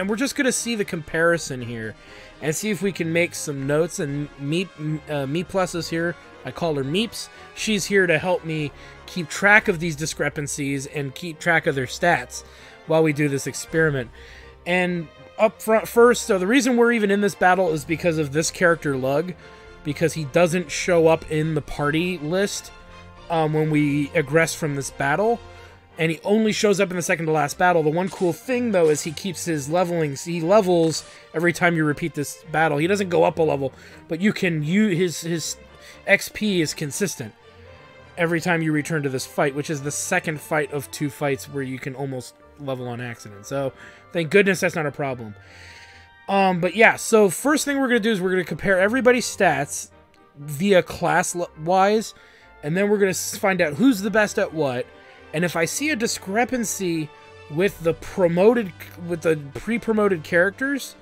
And we're just going to see the comparison here and see if we can make some notes. And Meep, uh, Meep Plus is here. I call her Meeps. She's here to help me keep track of these discrepancies and keep track of their stats while we do this experiment. And up front first, so the reason we're even in this battle is because of this character Lug, because he doesn't show up in the party list um, when we aggress from this battle and he only shows up in the second to last battle. The one cool thing though is he keeps his leveling. He levels every time you repeat this battle. He doesn't go up a level, but you can use his his XP is consistent every time you return to this fight, which is the second fight of two fights where you can almost level on accident. So thank goodness that's not a problem. Um, but yeah, so first thing we're gonna do is we're gonna compare everybody's stats via class wise, and then we're gonna find out who's the best at what and if I see a discrepancy with the promoted with the pre-promoted characters,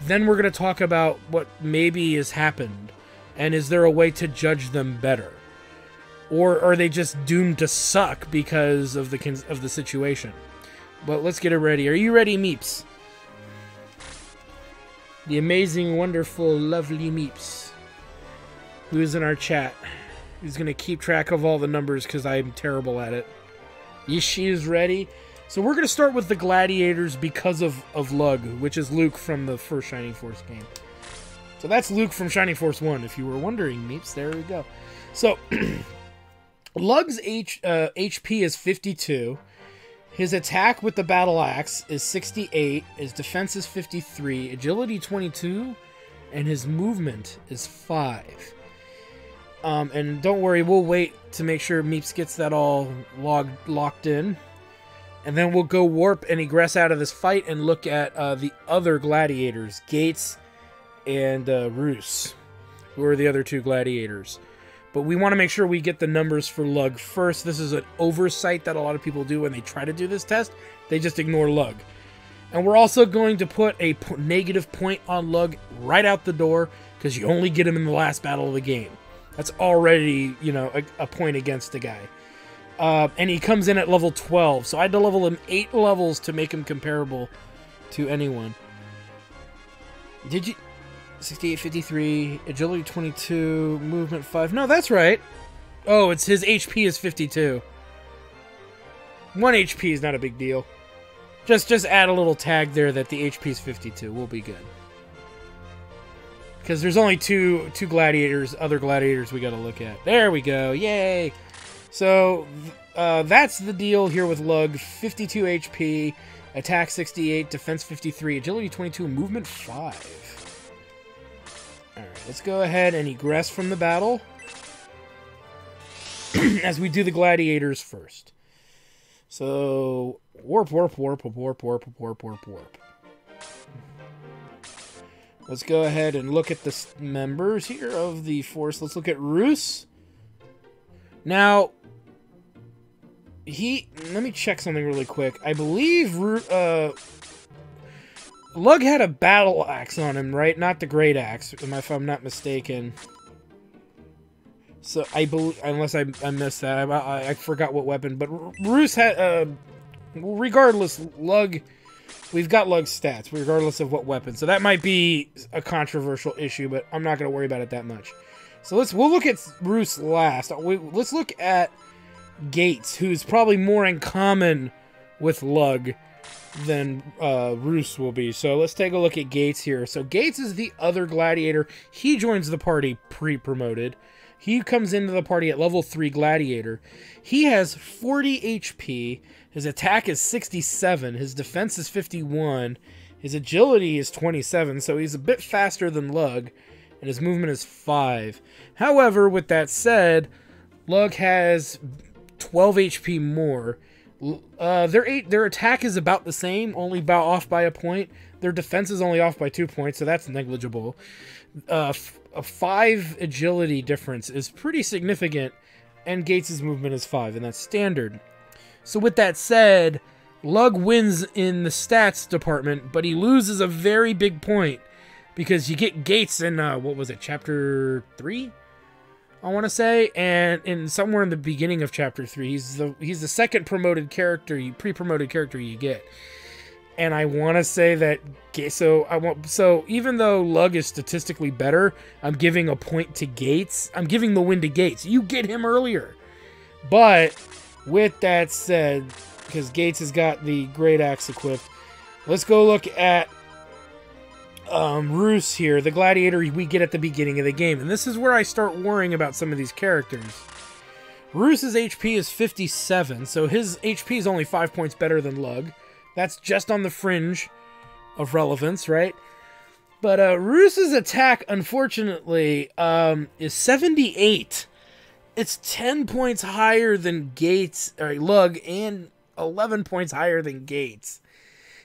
then we're going to talk about what maybe has happened and is there a way to judge them better? Or are they just doomed to suck because of the of the situation? But let's get it ready. Are you ready, Meeps? The amazing, wonderful, lovely Meeps, who is in our chat. who's going to keep track of all the numbers because I'm terrible at it. Yishi is ready. So we're going to start with the Gladiators because of, of Lug, which is Luke from the first Shining Force game. So that's Luke from Shining Force 1, if you were wondering, Meeps. There we go. So, Lug's H, uh, HP is 52. His attack with the Battle Axe is 68. His defense is 53. Agility 22. And his movement is 5. Um, and don't worry, we'll wait to make sure Meeps gets that all logged, locked in. And then we'll go warp and egress out of this fight and look at uh, the other gladiators, Gates and uh, Roos, who are the other two gladiators. But we want to make sure we get the numbers for Lug first. This is an oversight that a lot of people do when they try to do this test. They just ignore Lug. And we're also going to put a negative point on Lug right out the door because you only get him in the last battle of the game. That's already, you know, a, a point against the guy. Uh, and he comes in at level 12, so I had to level him 8 levels to make him comparable to anyone. Did you... 68, 53, agility 22, movement 5. No, that's right. Oh, it's his HP is 52. 1 HP is not a big deal. Just just add a little tag there that the HP is 52. We'll be good because there's only two two gladiators, other gladiators we got to look at. There we go, yay! So uh, that's the deal here with Lug. 52 HP, attack 68, defense 53, agility 22, movement 5. Alright, let's go ahead and egress from the battle. as we do the gladiators first. So, warp, warp, warp, warp, warp, warp, warp, warp, warp. Let's go ahead and look at the members here of the force. Let's look at Roos. Now, he... Let me check something really quick. I believe... Uh, Lug had a battle axe on him, right? Not the great axe, if I'm not mistaken. So I believe, unless I, I missed that, I, I, I forgot what weapon. But Roos had, uh, regardless, Lug we've got Lug's stats, regardless of what weapon. So that might be a controversial issue, but I'm not going to worry about it that much. So let's we'll look at Roos last. We, let's look at Gates, who's probably more in common with Lug than uh, Roos will be. So let's take a look at Gates here. So Gates is the other gladiator. He joins the party pre-promoted. He comes into the party at level 3 gladiator. He has 40 HP his attack is 67. His defense is 51. His agility is 27, so he's a bit faster than Lug, and his movement is 5. However, with that said, Lug has 12 HP more. Uh, their eight, their attack is about the same, only about off by a point. Their defense is only off by two points, so that's negligible. Uh, a five agility difference is pretty significant, and Gates' movement is five, and that's standard. So with that said, Lug wins in the stats department, but he loses a very big point because you get Gates in uh, what was it, chapter three? I want to say, and in somewhere in the beginning of chapter three, he's the he's the second promoted character, pre-promoted character you get. and I want to say that so I want so even though Lug is statistically better, I'm giving a point to Gates. I'm giving the win to Gates. You get him earlier. But with that said, because Gates has got the great axe equipped, let's go look at um, Roos here, the gladiator we get at the beginning of the game. And this is where I start worrying about some of these characters. Roos's HP is 57, so his HP is only 5 points better than Lug. That's just on the fringe of relevance, right? But uh, Roos's attack, unfortunately, um, is 78. It's 10 points higher than Gates, or Lug, and 11 points higher than Gates.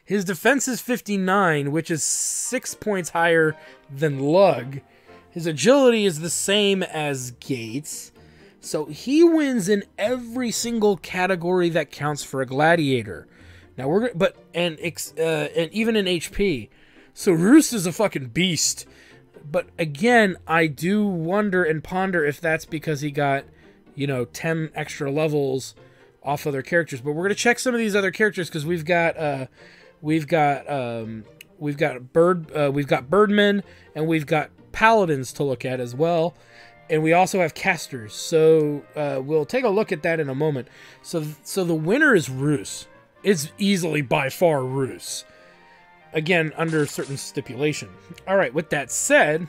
His defense is 59, which is 6 points higher than Lug. His agility is the same as Gates. So he wins in every single category that counts for a gladiator. Now we're but and uh, and even in HP, so Roost is a fucking beast. But again, I do wonder and ponder if that's because he got, you know, ten extra levels off other characters. But we're gonna check some of these other characters because we've got uh, we've got um, we've got bird uh, we've got birdmen and we've got paladins to look at as well and we also have casters so uh, we'll take a look at that in a moment so so the winner is roos It's easily by far Roos. Again, under certain stipulation. Alright, with that said,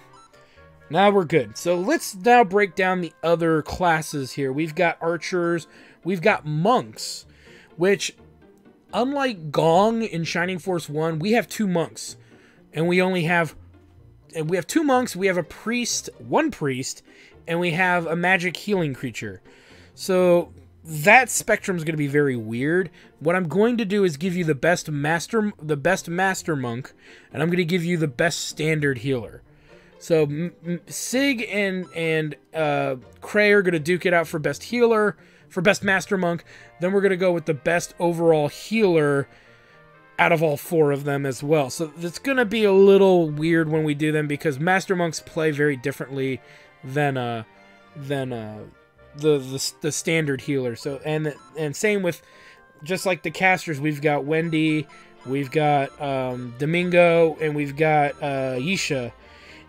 now we're good. So let's now break down the other classes here. We've got archers, we've got monks, which, unlike Gong in Shining Force 1, we have two monks. And we only have and we have two monks, we have a priest, one priest, and we have a magic healing creature. So that spectrum is going to be very weird. What I'm going to do is give you the best master, the best master monk, and I'm going to give you the best standard healer. So M M Sig and and uh, Cray are going to duke it out for best healer, for best master monk. Then we're going to go with the best overall healer out of all four of them as well. So it's going to be a little weird when we do them because master monks play very differently than uh than uh the, the the standard healer. So and and same with just like the casters, we've got Wendy, we've got um, Domingo, and we've got uh, Yisha,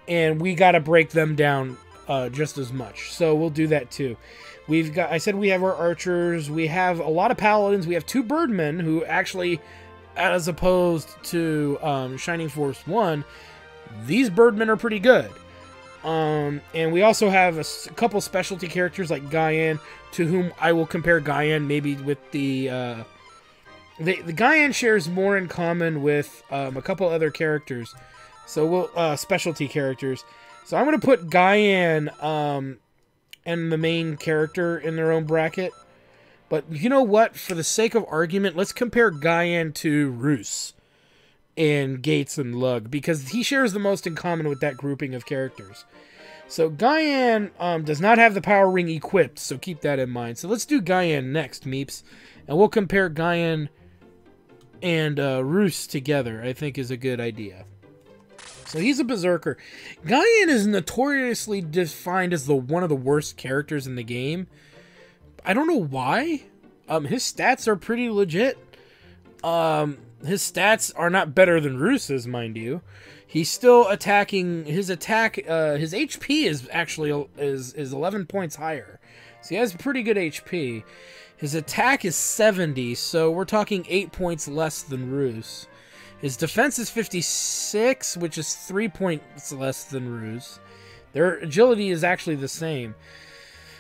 and we got to break them down uh, just as much. So we'll do that too. We've got. I said we have our archers. We have a lot of paladins. We have two birdmen who actually, as opposed to um, Shining Force One, these birdmen are pretty good. Um, and we also have a, couple specialty characters like Guyan, to whom I will compare Guyan maybe with the. Uh, the, the Guyan shares more in common with um, a couple other characters. So we'll. Uh, specialty characters. So I'm to put Guyan um, and the main character in their own bracket. But you know what? For the sake of argument, let's compare Guyan to Roos in Gates and Lug because he shares the most in common with that grouping of characters. So Guyan um, does not have the power ring equipped, so keep that in mind. So let's do Guyan next, Meeps, and we'll compare Guyan and uh, Roos together. I think is a good idea. So he's a berserker. Guyan is notoriously defined as the one of the worst characters in the game. I don't know why. Um, his stats are pretty legit. Um, his stats are not better than Roos's, mind you. He's still attacking. His attack, uh, his HP is actually is is 11 points higher, so he has pretty good HP. His attack is 70, so we're talking eight points less than Roos. His defense is 56, which is three points less than Roos. Their agility is actually the same.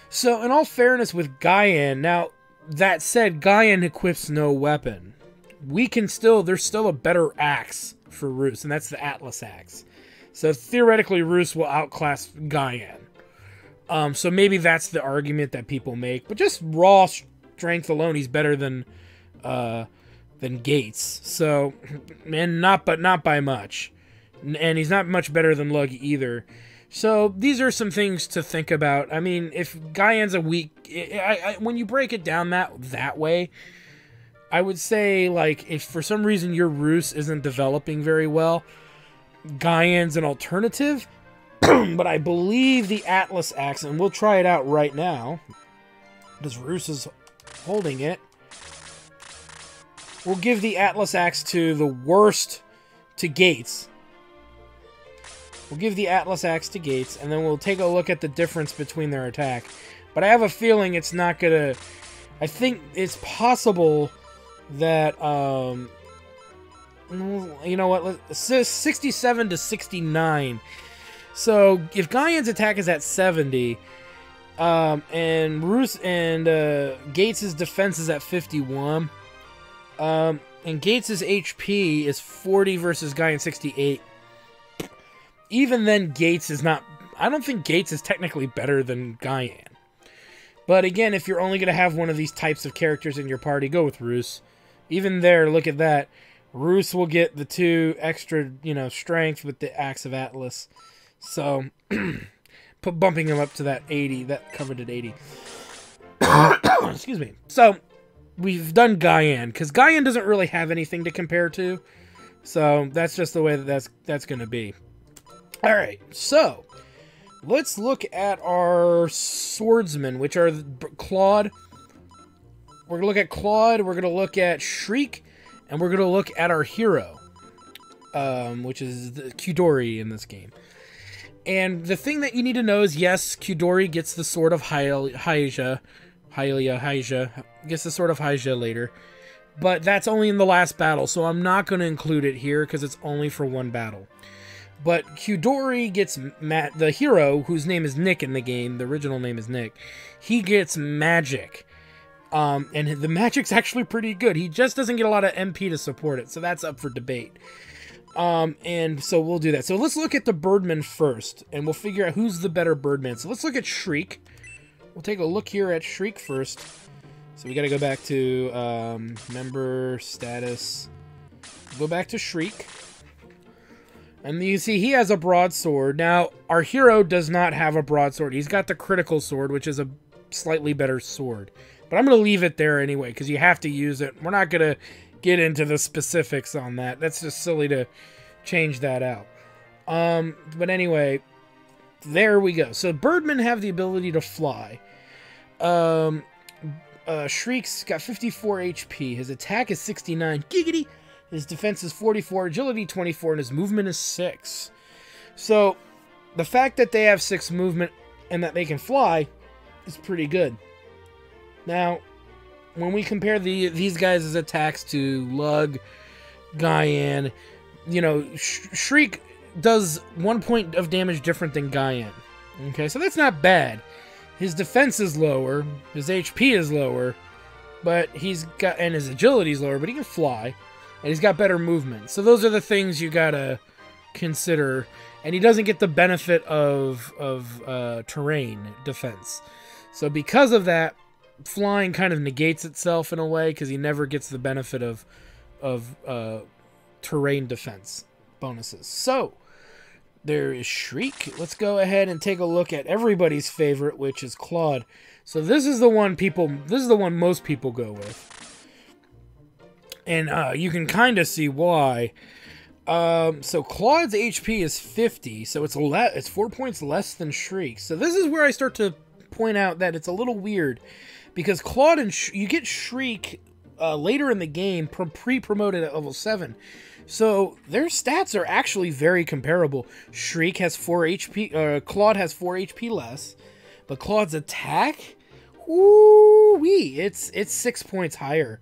So, in all fairness, with Guyan, now that said, Guyan equips no weapon we can still there's still a better axe for Roos, and that's the Atlas axe. So theoretically, Roos will outclass Guyan. Um, so maybe that's the argument that people make, but just raw strength alone, he's better than uh, than Gates. So, and not but not by much, and he's not much better than Lug either. So these are some things to think about. I mean, if Guyan's a weak, I, I, when you break it down that that way, I would say, like, if for some reason your Roos isn't developing very well, Guyan's an alternative. but I believe the Atlas axe, and we'll try it out right now, because Roos is holding it. we'll give the Atlas Axe to the worst to Gates. We'll give the Atlas Axe to Gates, and then we'll take a look at the difference between their attack. But I have a feeling it's not gonna. I think it's possible that um, you know what? 67 to 69. So if Guyan's attack is at 70, um, and Bruce and uh, Gates's defense is at 51, um, and Gates's HP is 40 versus Guyan 68. Even then, Gates is not. I don't think Gates is technically better than Guyan. But again, if you're only going to have one of these types of characters in your party, go with Roos. Even there, look at that. Roos will get the two extra, you know, strength with the Axe of Atlas. So, put bumping him up to that 80, that coveted 80. Excuse me. So, we've done Guyan because Guyan doesn't really have anything to compare to. So that's just the way that that's that's going to be. All right. So, let's look at our swordsmen, which are Claude. We're going to look at Claude, we're going to look at Shriek, and we're going to look at our hero, um, which is the Chidori in this game. And the thing that you need to know is, yes, Chidori gets the sword of Hylia, Hylia, Hylia, gets the sword of Hylia later. But that's only in the last battle, so I'm not going to include it here because it's only for one battle. But Chidori gets Matt, the hero, whose name is Nick in the game. The original name is Nick. He gets magic, um, and the magic's actually pretty good. He just doesn't get a lot of MP to support it, so that's up for debate. Um, and so we'll do that. So let's look at the Birdman first, and we'll figure out who's the better Birdman. So let's look at Shriek. We'll take a look here at Shriek first. So we got to go back to um, member status. Go back to Shriek. And you see he has a broadsword. Now, our hero does not have a broadsword. He's got the critical sword, which is a slightly better sword. But I'm going to leave it there anyway, because you have to use it. We're not going to get into the specifics on that. That's just silly to change that out. Um, but anyway, there we go. So Birdmen have the ability to fly. Um, uh, Shriek's got 54 HP. His attack is 69. Giggity! His defense is 44, agility 24, and his movement is 6. So, the fact that they have 6 movement and that they can fly is pretty good. Now, when we compare the these guys' attacks to Lug, Guyan, you know, Sh Shriek does one point of damage different than Guyan. Okay, so that's not bad. His defense is lower, his HP is lower, but he's got and his agility is lower, but he can fly and he's got better movement. So those are the things you gotta consider. And he doesn't get the benefit of of uh, terrain defense. So because of that, flying kind of negates itself in a way because he never gets the benefit of of uh, terrain defense bonuses. So there is Shriek. Let's go ahead and take a look at everybody's favorite, which is Claude. So this is the one people. This is the one most people go with and uh, you can kind of see why. Um, so Claude's HP is 50, so it's le- it's four points less than Shriek. So this is where I start to point out that it's a little weird because Claude and Sh- you get Shriek uh, later in the game, pre-promoted at level seven. So their stats are actually very comparable. Shriek has four HP. Uh, Claude has four HP less, but Claude's attack, woo wee, it's it's six points higher.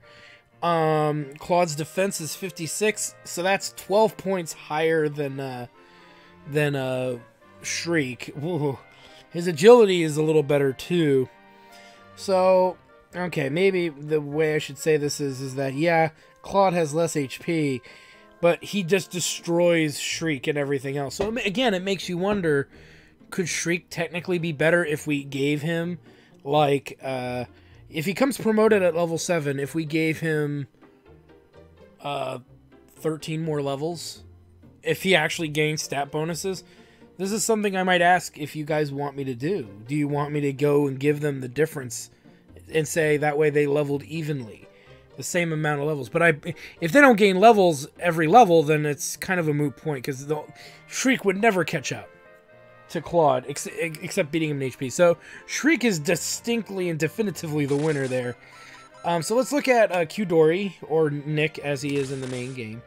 Um, Claude's defense is 56, so that's 12 points higher than uh, than uh, Shriek. Ooh. His agility is a little better too. So, okay, maybe the way I should say this is is that yeah, Claude has less HP, but he just destroys Shriek and everything else. So again, it makes you wonder: could Shriek technically be better if we gave him like uh if he comes promoted at level 7, if we gave him uh, 13 more levels, if he actually gains stat bonuses, this is something I might ask if you guys want me to do. Do you want me to go and give them the difference and say that way they leveled evenly? The same amount of levels, but I, if they don't gain levels every level, then it's kind of a moot point because the Shriek would never catch up to Claude, ex except beating him in HP. So Shriek is distinctly and definitively the winner there. Um, so let's look at uh, Qdori, or Nick as he is in the main game.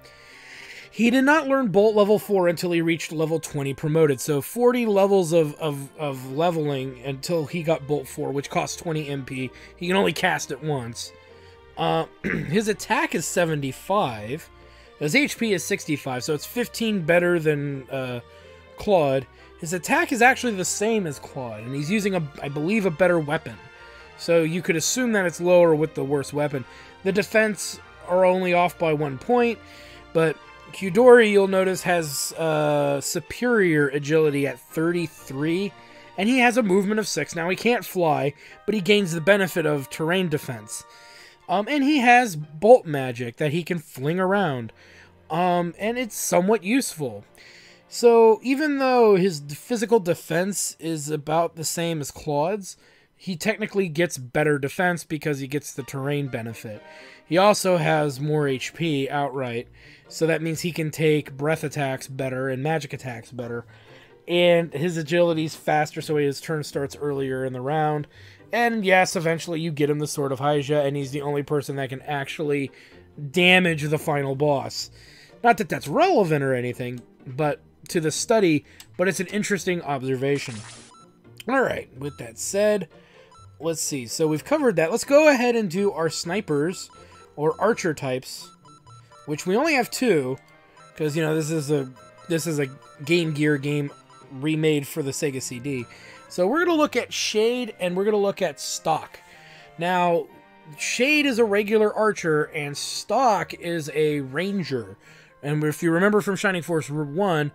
He did not learn Bolt level 4 until he reached level 20 promoted. So 40 levels of, of, of leveling until he got Bolt 4, which costs 20 MP. He can only cast it once. Uh, his attack is 75. His HP is 65, so it's 15 better than uh, Claude. His attack is actually the same as Claude, and he's using, a, I believe, a better weapon. So you could assume that it's lower with the worse weapon. The defense are only off by one point, but Qdori, you'll notice, has uh, superior agility at 33, and he has a movement of 6. Now, he can't fly, but he gains the benefit of terrain defense. Um, and he has bolt magic that he can fling around, um, and it's somewhat useful. So, even though his physical defense is about the same as Claude's, he technically gets better defense because he gets the terrain benefit. He also has more HP outright, so that means he can take breath attacks better and magic attacks better. And his agility's faster, so his turn starts earlier in the round. And yes, eventually you get him the Sword of Hyjah, and he's the only person that can actually damage the final boss. Not that that's relevant or anything, but to the study, but it's an interesting observation. Alright, with that said, let's see. So we've covered that. Let's go ahead and do our snipers or archer types, which we only have two, because you know this is a this is a Game Gear game remade for the Sega CD. So we're gonna look at Shade and we're gonna look at Stock. Now, Shade is a regular archer and Stock is a ranger. And if you remember from Shining Force 1,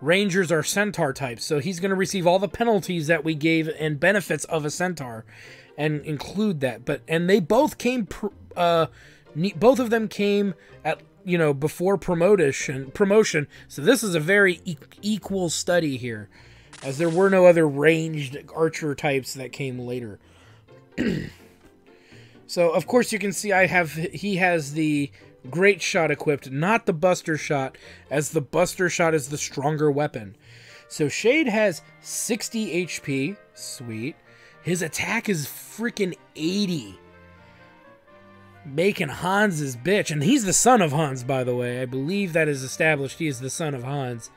Rangers are centaur types, so he's going to receive all the penalties that we gave and benefits of a centaur, and include that. But and they both came, uh, both of them came at you know before promotion. Promotion. So this is a very e equal study here, as there were no other ranged archer types that came later. so of course you can see I have he has the great shot equipped, not the buster shot, as the buster shot is the stronger weapon. So Shade has 60 HP, sweet. His attack is freaking 80. Making Hans his bitch. And he's the son of Hans, by the way. I believe that is established. He is the son of Hans.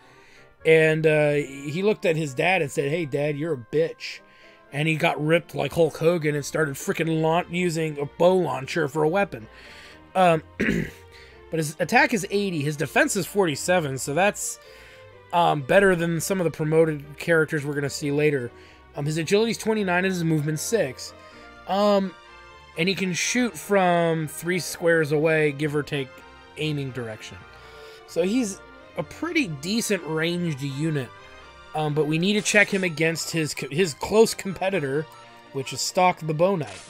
And uh, he looked at his dad and said, Hey, dad, you're a bitch. And he got ripped like Hulk Hogan and started freaking using a bow launcher for a weapon. Um, but his attack is 80. His defense is 47, so that's um, better than some of the promoted characters we're going to see later. Um, his agility is 29 and his movement 6. Um, and he can shoot from three squares away, give or take aiming direction. So he's a pretty decent ranged unit. Um, but we need to check him against his his close competitor, which is Stock the Bow Knight.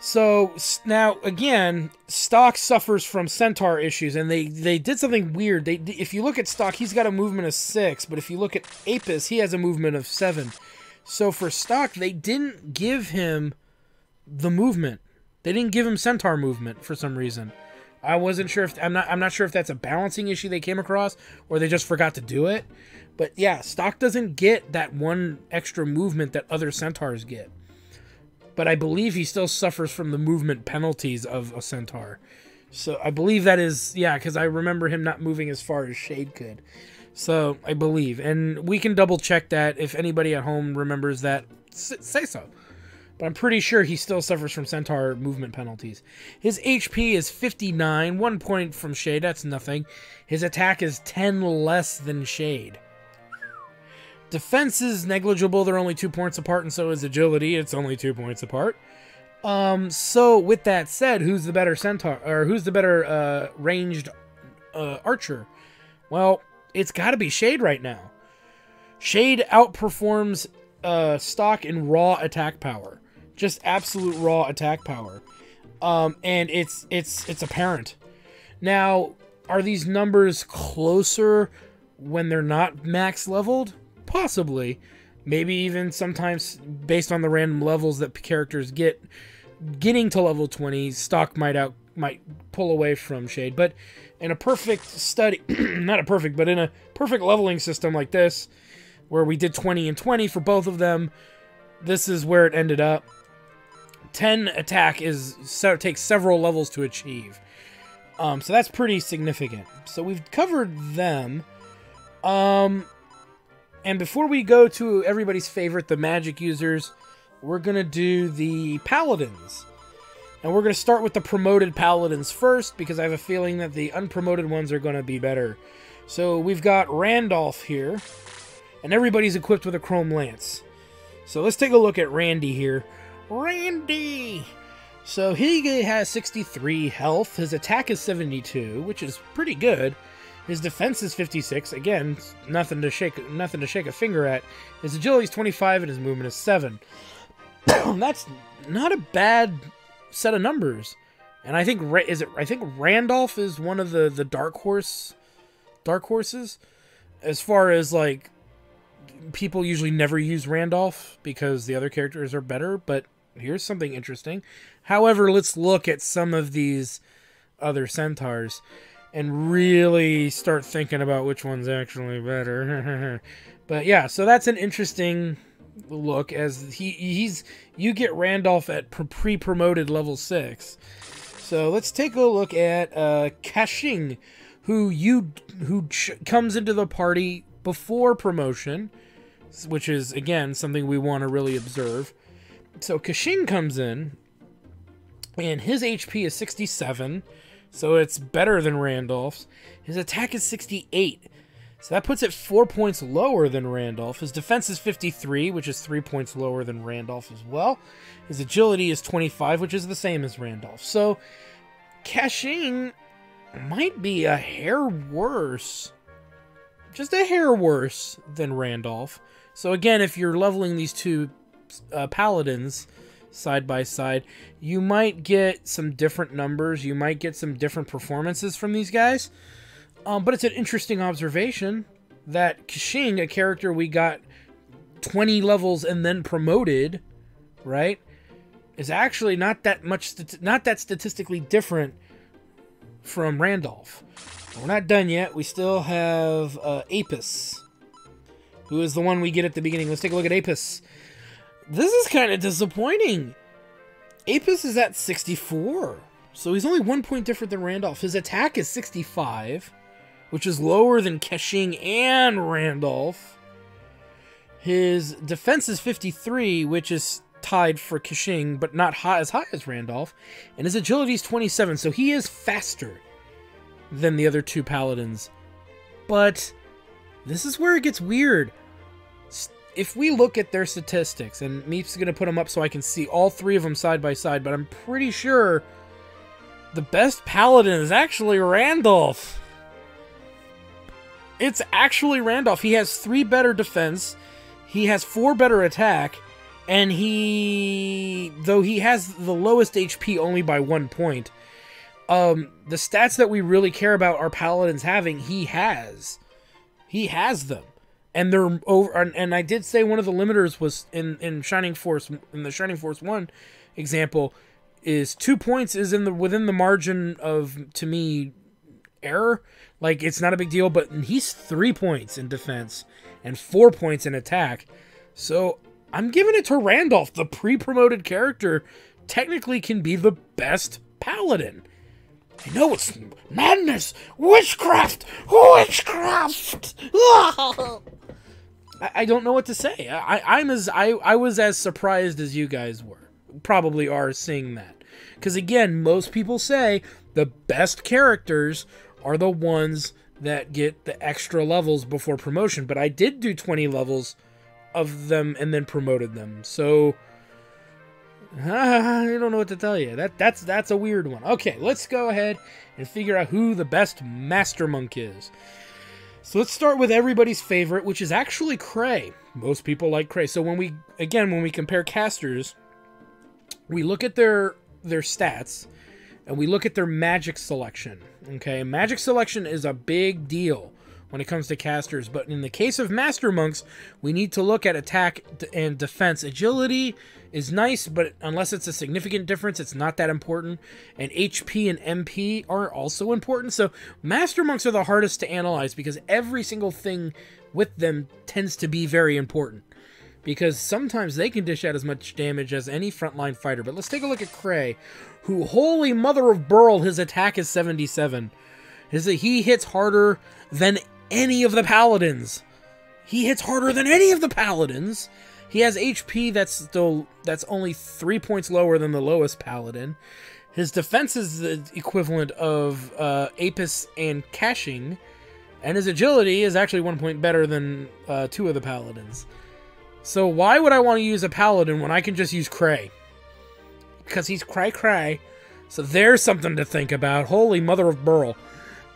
So now again, Stock suffers from centaur issues, and they they did something weird. They if you look at Stock, he's got a movement of six, but if you look at Apis, he has a movement of seven. So for Stock, they didn't give him the movement. They didn't give him centaur movement for some reason. I wasn't sure if I'm not I'm not sure if that's a balancing issue they came across or they just forgot to do it. But yeah, Stock doesn't get that one extra movement that other centaurs get but I believe he still suffers from the movement penalties of a centaur. So I believe that is yeah, because I remember him not moving as far as Shade could. So I believe, and we can double check that if anybody at home remembers that. Say so. But I'm pretty sure he still suffers from centaur movement penalties. His HP is 59, one point from Shade. That's nothing. His attack is 10 less than Shade. Defense is negligible. They're only two points apart, and so is agility. It's only two points apart. Um, so with that said, who's the better centaur, or who's the better uh, ranged uh, archer? Well, it's got to be Shade right now. Shade outperforms uh, Stock in raw attack power, just absolute raw attack power, um, and it's it's it's apparent. Now, are these numbers closer when they're not max leveled? Possibly. Maybe even sometimes based on the random levels that characters get, getting to level 20, stock might out might pull away from Shade. But in a perfect study, not a perfect, but in a perfect leveling system like this, where we did 20 and 20 for both of them, this is where it ended up. 10 attack is so takes several levels to achieve. Um, so that's pretty significant. So we've covered them. Um, and before we go to everybody's favorite, the magic users, we're going to do the paladins. And we're going to start with the promoted paladins first because I have a feeling that the unpromoted ones are going to be better. So we've got Randolph here, and everybody's equipped with a Chrome Lance. So let's take a look at Randy here. Randy! So he has 63 health, his attack is 72, which is pretty good. His defense is 56, again, nothing to shake nothing to shake a finger at. His agility is 25 and his movement is 7. That's not a bad set of numbers. And I think is it I think Randolph is one of the the dark horse dark horses as far as like people usually never use Randolph because the other characters are better, but here's something interesting. However, let's look at some of these other centaurs and really start thinking about which one's actually better. but yeah, so that's an interesting look as he he's you get Randolph at pre-promoted level 6. So let's take a look at uh Kashing who you who comes into the party before promotion, which is again something we want to really observe. So Kashing comes in, and his HP is 67, so it's better than Randolph's. His attack is 68, so that puts it four points lower than Randolph. His defense is 53, which is three points lower than Randolph as well. His agility is 25, which is the same as Randolph. So Kashing might be a hair worse. Just a hair worse than Randolph. So again, if you're leveling these two uh, paladins side by side, you might get some different numbers. You might get some different performances from these guys. Um, but it's an interesting observation that Kashing, a character we got 20 levels and then promoted, right, is actually not that much, not that statistically different from Randolph. We're not done yet. We still have uh, Apis, who is the one we get at the beginning. Let's take a look at Apis. This is kind of disappointing. Apis is at 64, so he's only one point different than Randolph. His attack is 65, which is lower than Kashing and Randolph. His defense is 53, which is tied for Kashing, but not high, as high as Randolph. And his agility is 27, so he is faster than the other two paladins. But this is where it gets weird. If we look at their statistics, and Meep's going to put them up so I can see all three of them side by side, but I'm pretty sure the best paladin is actually Randolph. It's actually Randolph. He has three better defense. He has four better attack and he though he has the lowest HP only by one point, um, the stats that we really care about our paladins having, he has, he has them, and they're over. And, I did say one of the limiters was in in Shining Force in the Shining Force one example is two points is in the within the margin of to me error. Like it's not a big deal, but he's three points in defense and four points in attack. So I'm giving it to Randolph. The pre-promoted character technically can be the best paladin. I know it's madness, witchcraft, witchcraft. I, don't know what to say. I, I'm as I, I was as surprised as you guys were. Probably are seeing that. Because again, most people say the best characters are the ones that get the extra levels before promotion. But I did do 20 levels of them and then promoted them. So I don't know what to tell you. That that's that's a weird one. Okay, let's go ahead and figure out who the best master monk is. So let's start with everybody's favorite, which is actually Cray. Most people like Cray. So when we again when we compare casters, we look at their their stats and we look at their magic selection. Okay, magic selection is a big deal when it comes to casters. But in the case of Master Monks, we need to look at attack and defense. Agility is nice, but unless it's a significant difference, it's not that important. And HP and MP are also important. So Master Monks are the hardest to analyze because every single thing with them tends to be very important. because sometimes they can dish out as much damage as any frontline fighter. But let's take a look at Cray, who, holy mother of Burl, his attack is 77. His, he hits harder than any of the paladins. He hits harder than any of the paladins. He has HP that's still that's only three points lower than the lowest paladin. His defense is the equivalent of uh, Apis and Kashing, and his agility is actually one point better than uh, two of the paladins. So why would I want to use a paladin when I can just use Cray? Because he's cray cray. So there's something to think about. Holy mother of Burl.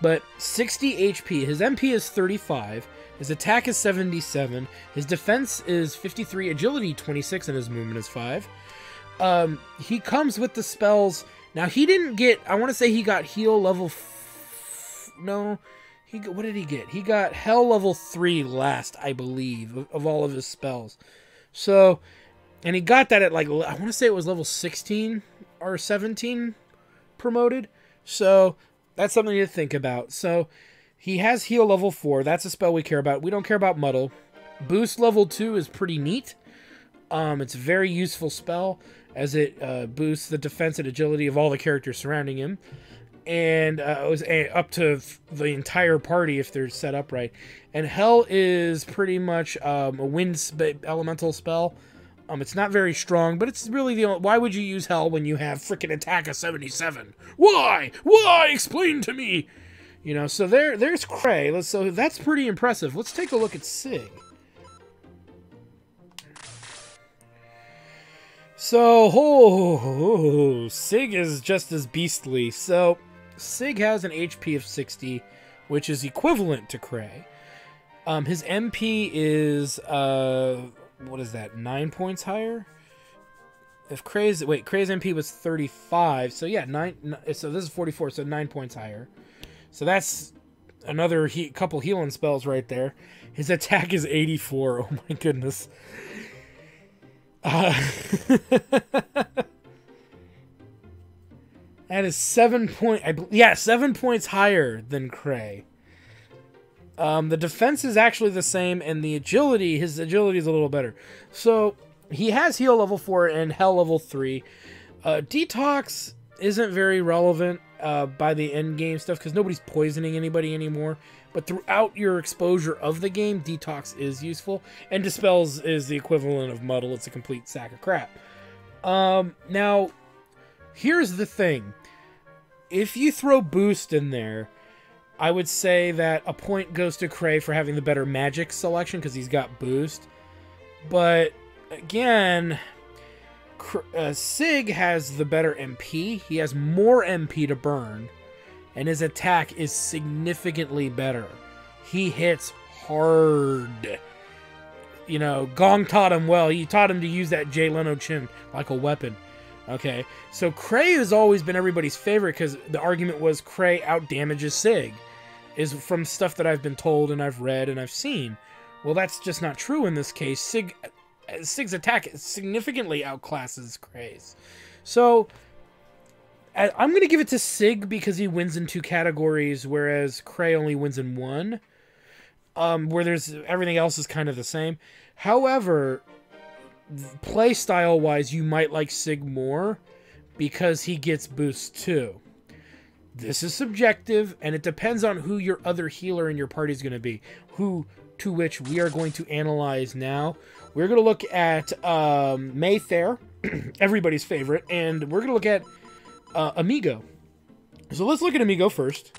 But 60 HP. His MP is 35. His attack is 77. His defense is 53. Agility 26. And his movement is 5. Um, he comes with the spells. Now, he didn't get... I want to say he got heal level... no. He what did he get? He got hell level three last, I believe, of, of all of his spells. So, and he got that at like I want to say it was level sixteen or seventeen promoted. So that's something to think about. So he has heal level four. That's a spell we care about. We don't care about muddle. Boost level two is pretty neat. Um, it's a very useful spell as it uh, boosts the defense and agility of all the characters surrounding him and uh, it was up to the entire party if they're set up right. And Hell is pretty much um, a wind sp- elemental spell. Um, it's not very strong, but it's really the only. Why would you use Hell when you have freaking attack of seventy seven? Why? Why? Explain to me. You know. So there, there's Cray. Let's. So that's pretty impressive. Let's take a look at Sig. So, oh, Sig is just as beastly. So, Sig has an HP of 60, which is equivalent to Cray. Um, his MP is uh, what is that? Nine points higher. If Cray's wait, Cray's MP was 35, so yeah, nine. So this is 44, so nine points higher. So that's another he, couple healing spells right there. His attack is 84. Oh my goodness. Uh, That is seven point. I, yeah, seven points higher than Cray. Um, the defense is actually the same, and the agility, his agility is a little better. So he has heal level four and hell level three. Uh, detox isn't very relevant uh, by the end game stuff because nobody's poisoning anybody anymore. But throughout your exposure of the game, detox is useful, and dispels is the equivalent of muddle. It's a complete sack of crap. Um, now, here's the thing if you throw boost in there, I would say that a point goes to Cray for having the better magic selection because he's got boost. But again, uh, Sig has the better MP. He has more MP to burn, and his attack is significantly better. He hits hard. You know, Gong taught him well. He taught him to use that Jay Leno chin like a weapon. Okay, so Cray has always been everybody's favorite because the argument was Cray out damages Sig, is from stuff that I've been told and I've read and I've seen. Well, that's just not true in this case. Sig, Sig's attack significantly outclasses Cray's. So I'm going to give it to Sig because he wins in two categories, whereas Cray only wins in one. Um, where there's everything else is kind of the same. However, play style wise, you might like Sig more because he gets boost too. This is subjective, and it depends on who your other healer in your party is going to be. Who to which we are going to analyze now. We're going to look at um, Mayfair, everybody's favorite, and we're going to look at uh, Amigo. So let's look at Amigo first.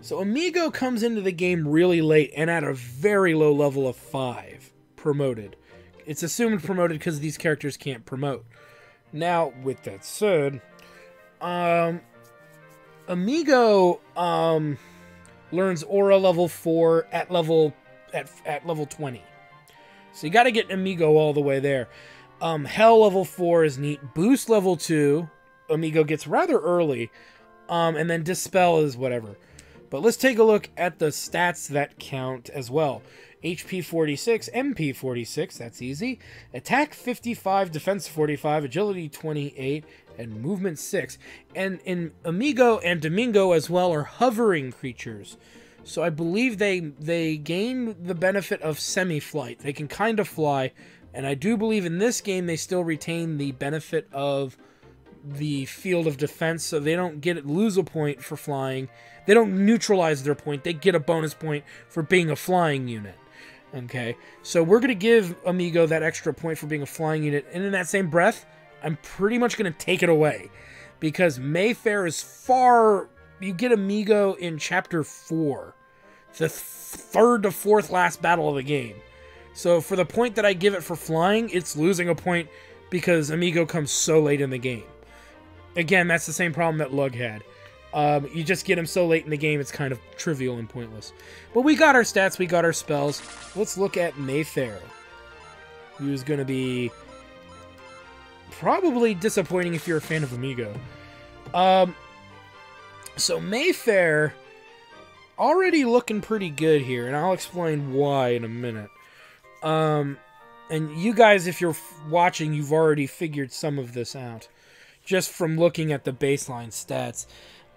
So Amigo comes into the game really late and at a very low level of 5 promoted. It's assumed promoted because these characters can't promote. Now, with that said, um, Amigo um, learns Aura level four at level at at level twenty. So you got to get Amigo all the way there. Um, Hell level four is neat. Boost level two, Amigo gets rather early, um, and then Dispel is whatever. But let's take a look at the stats that count as well. HP 46, MP 46, that's easy. Attack 55, defense 45, agility 28, and movement 6. And in Amigo and Domingo as well are hovering creatures. So I believe they they gain the benefit of semi-flight. They can kind of fly. And I do believe in this game they still retain the benefit of the field of defense, so they don't get lose a point for flying. They don't neutralize their point. They get a bonus point for being a flying unit. Okay, so we're gonna give Amigo that extra point for being a flying unit, and in that same breath, I'm pretty much gonna take it away because Mayfair is far. You get Amigo in chapter four, the th- third to fourth last battle of the game. So for the point that I give it for flying, it's losing a point because Amigo comes so late in the game. Again, that's the same problem that Lug had. Um, you just get him so late in the game, it's kind of trivial and pointless. But we got our stats, we got our spells. Let's look at Mayfair, who's going to be probably disappointing if you're a fan of Amigo. Um, so Mayfair already looking pretty good here, and I'll explain why in a minute. Um, and you guys, if you're watching, you've already figured some of this out just from looking at the baseline stats.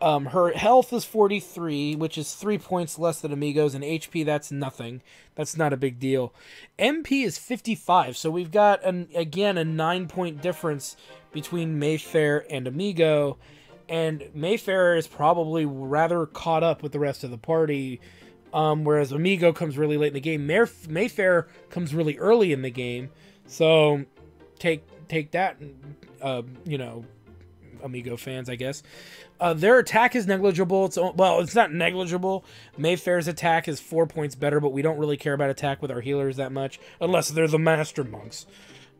Um, her health is 43, which is three points less than Amigos, and HP, that's nothing. That's not a big deal. MP is 55, so we've got, an, again, a nine point difference between Mayfair and Amigo, and Mayfair is probably rather caught up with the rest of the party, um, whereas Amigo comes really late in the game. Mayfair comes really early in the game, so take take that, uh, you know, Amigo fans, I guess. Uh, their attack is negligible. It's well, it's not negligible. Mayfair's attack is four points better, but we don't really care about attack with our healers that much, unless they're the master monks.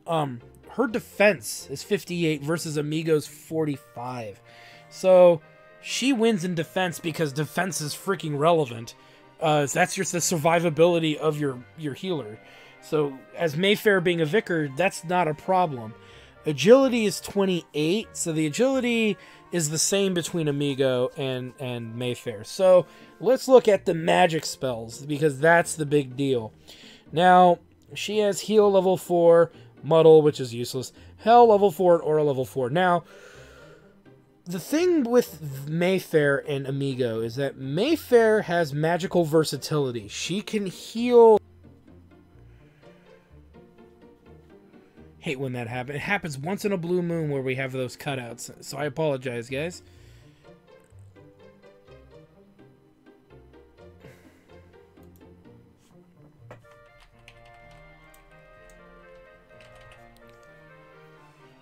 Um, her defense is 58 versus Amigo's 45, so she wins in defense because defense is freaking relevant. Uh, that's just the survivability of your your healer. So as Mayfair being a vicar, that's not a problem. Agility is 28, so the agility is the same between Amigo and, and Mayfair. So let's look at the magic spells, because that's the big deal. Now, she has heal level 4, muddle, which is useless, hell level 4, and aura level 4. Now, the thing with Mayfair and Amigo is that Mayfair has magical versatility. She can heal hate when that happens. It happens once in a blue moon where we have those cutouts. So I apologize, guys.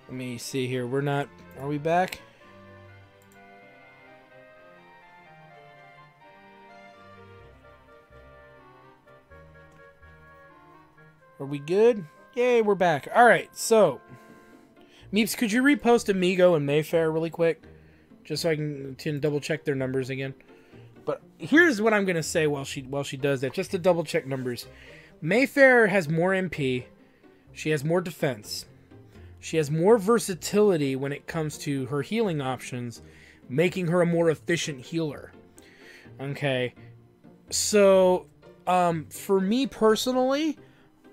Let me see here. We're not... Are we back? Are we good? Yay, we're back. All right, so Meeps, could you repost Amigo and Mayfair really quick, just so I can, double check their numbers again? But here's what I'm gonna say while she while she does that, just to double check numbers. Mayfair has more MP. She has more defense. She has more versatility when it comes to her healing options, making her a more efficient healer. Okay, so um, for me personally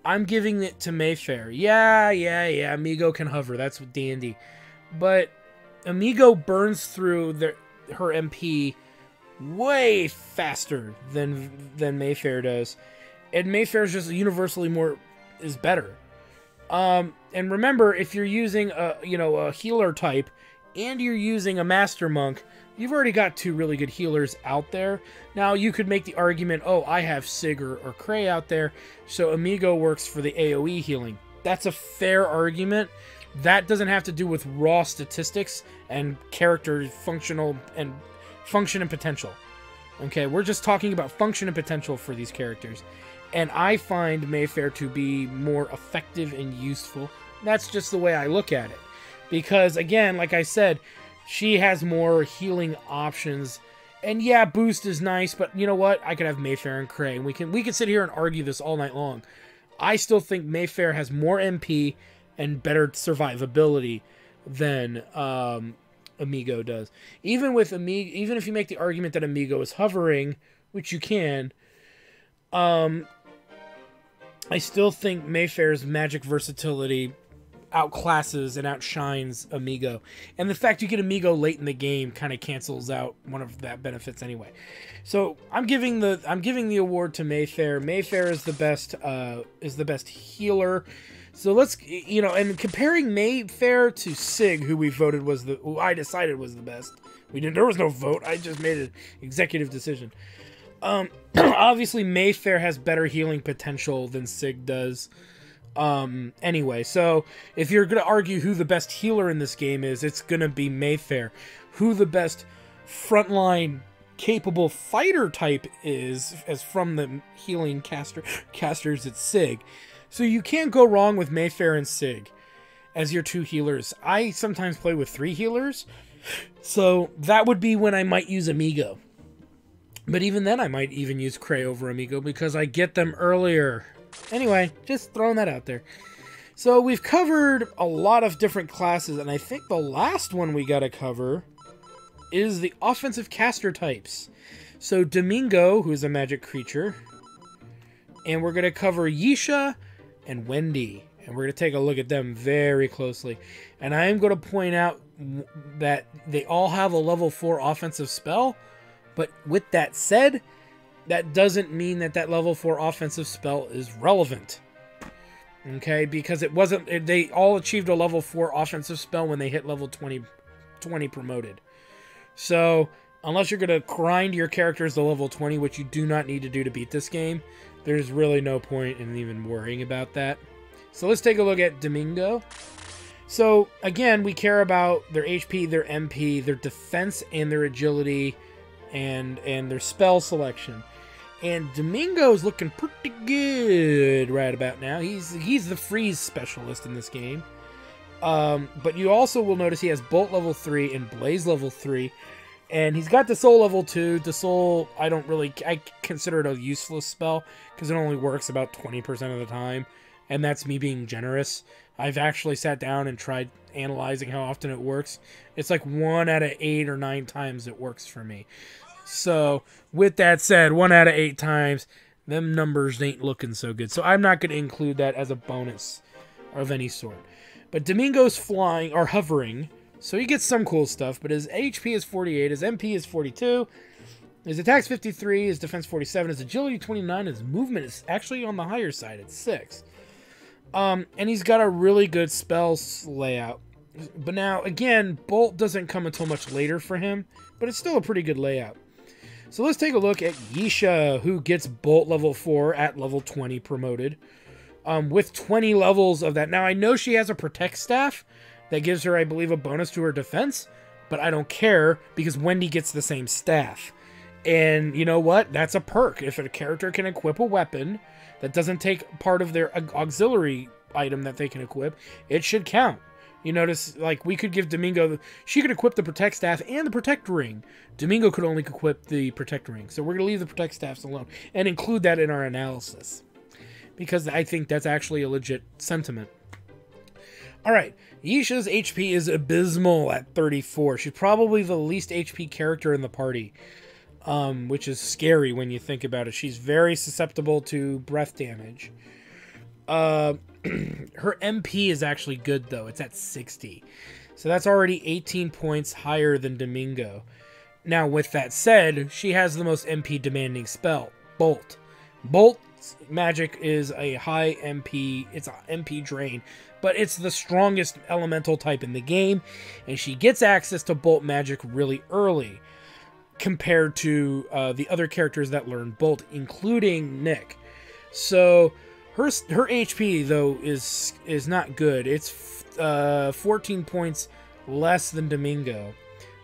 I'm giving it to Mayfair. Yeah, yeah, yeah. Amigo can hover. That's dandy. But Amigo burns through the, her MP way faster than than Mayfair does, and Mayfair is just universally more is better. Um, and remember, if you're using a you know a healer type, and you're using a master monk, you've already got two really good healers out there. Now, you could make the argument, oh, I have Sig or, or Cray out there, so Amigo works for the AoE healing. That's a fair argument. That doesn't have to do with raw statistics and character functional and function and potential. Okay, we're just talking about function and potential for these characters. And I find Mayfair to be more effective and useful. That's just the way I look at it. Because, again, like I said, she has more healing options. And yeah, boost is nice, but you know what? I could have Mayfair and Cray, and we can we can sit here and argue this all night long. I still think Mayfair has more MP and better survivability than um, Amigo does. Even with Amigo, even if you make the argument that Amigo is hovering, which you can, um, I still think Mayfair's magic versatility outclasses and outshines Amigo. And the fact you get Amigo late in the game kind of cancels out one of that benefits anyway. So I'm giving the I'm giving the award to Mayfair. Mayfair is the best uh, is the best healer. So let's, you know, and comparing Mayfair to Sig, who we voted was the, who I decided was the best. We didn't. There was no vote. I just made an executive decision. Um, obviously Mayfair has better healing potential than Sig does. Um, anyway, so if you're gonna argue who the best healer in this game is, it's gonna be Mayfair. Who the best frontline capable fighter type is, as from the healing caster casters, it's Sig. So you can't go wrong with Mayfair and Sig as your two healers. I sometimes play with three healers, so that would be when I might use Amigo. But even then, I might even use Cray over Amigo because I get them earlier. Anyway, just throwing that out there. So we've covered a lot of different classes, and I think the last one we got to cover is the offensive caster types. So Domingo, who's a magic creature, and we're going to cover Yisha and Wendy, and we're going to take a look at them very closely. And I am going to point out that they all have a level 4 offensive spell, but with that said, that doesn't mean that that level 4 offensive spell is relevant. Okay, because it wasn't, they all achieved a level 4 offensive spell when they hit level 20, 20 promoted. So, unless you're going to grind your characters to level 20, which you do not need to do to beat this game, there's really no point in even worrying about that. So let's take a look at Domingo. So, again, we care about their HP, their MP, their defense, and their agility, and and their spell selection. And Domingo's looking pretty good right about now. He's he's the freeze specialist in this game. Um, but you also will notice he has Bolt level 3 and Blaze level 3. And he's got Desoul level 2. Desoul, I don't really... I consider it a useless spell because it only works about 20% of the time. And that's me being generous. I've actually sat down and tried analyzing how often it works. It's like 1 out of 8 or 9 times it works for me. So, with that said, 1 out of 8 times, them numbers ain't looking so good. So I'm not going to include that as a bonus of any sort. But Domingo's flying or hovering, so he gets some cool stuff. But his HP is 48, his MP is 42, his attack's 53, his defense 47, his agility 29, his movement is actually on the higher side at 6. Um, and he's got a really good spell layout. But now, again, Bolt doesn't come until much later for him, but it's still a pretty good layout. So let's take a look at Yisha, who gets Bolt level 4 at level 20 promoted um, with 20 levels of that. Now, I know she has a Protect Staff that gives her, I believe, a bonus to her defense, but I don't care because Wendy gets the same staff. And you know what? That's a perk. If a character can equip a weapon that doesn't take part of their auxiliary item that they can equip, it should count. You notice, like, we could give Domingo, she could equip the Protect Staff and the Protect Ring. Domingo could only equip the Protect Ring. So we're going to leave the Protect Staffs alone and include that in our analysis because I think that's actually a legit sentiment. All right, Yisha's HP is abysmal at 34. She's probably the least HP character in the party, um, which is scary when you think about it. She's very susceptible to breath damage. Uh, her MP is actually good though. It's at 60. So that's already 18 points higher than Domingo. Now, with that said, she has the most MP demanding spell, Bolt. Bolt magic is a high MP, it's a MP drain, but it's the strongest elemental type in the game, and she gets access to Bolt magic really early compared to uh, the other characters that learn Bolt, including Nick. So her her HP though is is not good. It's uh, 14 points less than Domingo.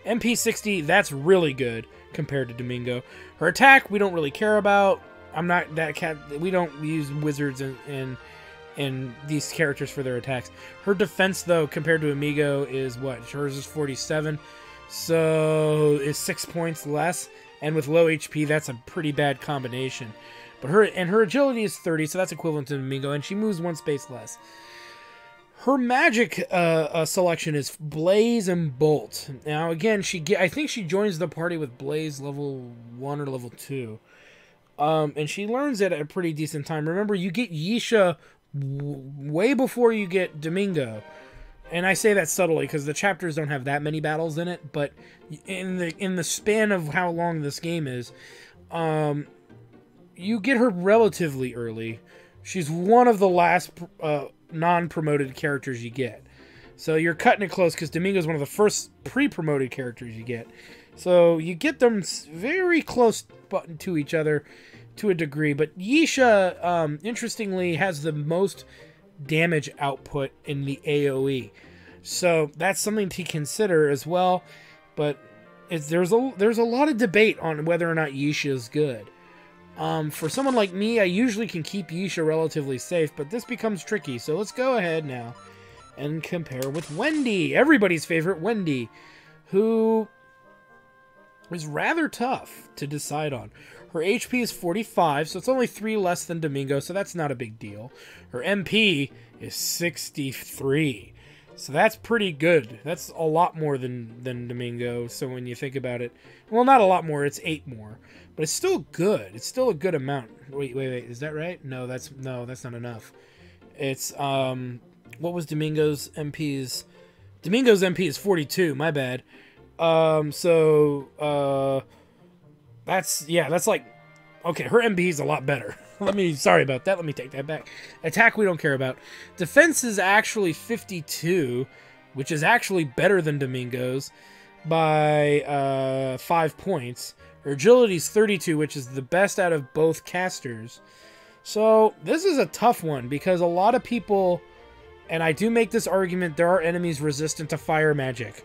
MP 60, that's really good compared to Domingo. Her attack, we don't really care about. I'm not that cat. We don't use wizards and in in these characters for their attacks. Her defense, though, compared to Amigo, is what? Hers is 47, so is six points less. And with low HP, that's a pretty bad combination. But her and her agility is 30, so that's equivalent to Amigo, and she moves one space less. Her magic uh, uh, selection is Blaze and Bolt. Now, again, she get, I think she joins the party with Blaze level one or level two. Um, and she learns it at a pretty decent time. Remember, you get Yisha way before you get Domingo. And I say that subtly because the chapters don't have that many battles in it, but in the in the span of how long this game is, um, you get her relatively early. She's one of the last uh, non-promoted characters you get. So you're cutting it close because Domingo's one of the first pre-promoted characters you get. So you get them very close button to each other to a degree. But Yisha, um, interestingly, has the most damage output in the AOE. So that's something to consider as well. But there's a there's a lot of debate on whether or not Yisha is good. Um, for someone like me, I usually can keep Yisha relatively safe, but this becomes tricky. So let's go ahead now and compare with Wendy, everybody's favorite Wendy, who is rather tough to decide on. Her HP is 45, so it's only 3 less than Domingo, so that's not a big deal. Her MP is 63. So that's pretty good. That's a lot more than, than Domingo, so when you think about it... Well, not a lot more, it's 8 more. But it's still good. It's still a good amount. Wait, wait, wait, is that right? No, that's no, that's not enough. It's, um... What was Domingo's MP's... Domingo's MP is 42, my bad. Um, so, uh... That's, yeah, that's like... Okay, her MP is a lot better. Let me, sorry about that. Let me take that back. Attack we don't care about. Defense is actually 52, which is actually better than Domingo's by uh, 5 points. Her agility is 32, which is the best out of both casters. So this is a tough one because a lot of people, and I do make this argument, there are enemies resistant to fire magic.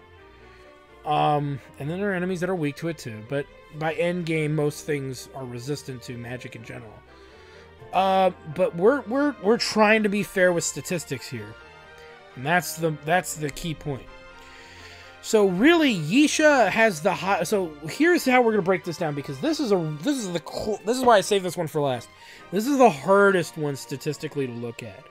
Um, and then there are enemies that are weak to it too. But by end game, most things are resistant to magic in general. Uh, but we're we're we're trying to be fair with statistics here, and that's the that's the key point. So really, Yisha has the high. So here's how we're gonna break this down because this is a this is the this is why I saved this one for last. This is the hardest one statistically to look at.